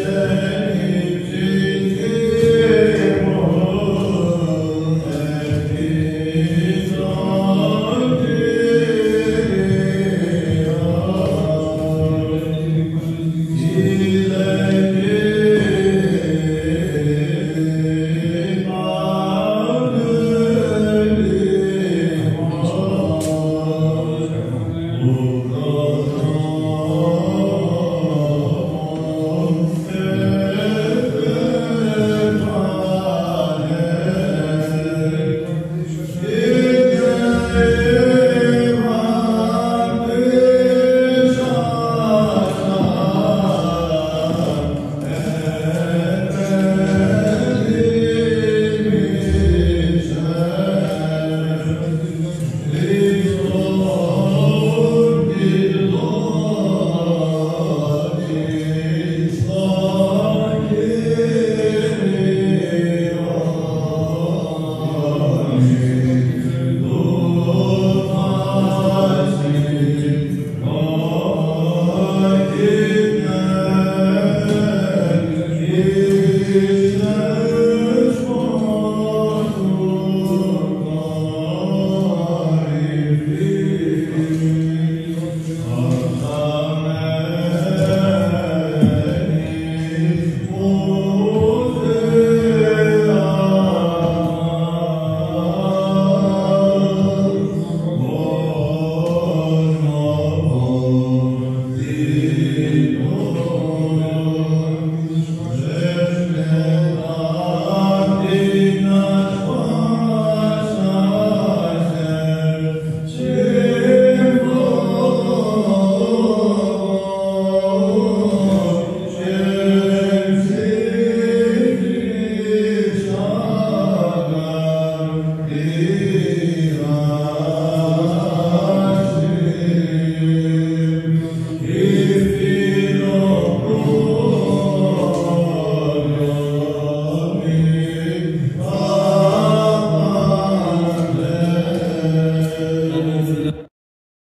Yeah.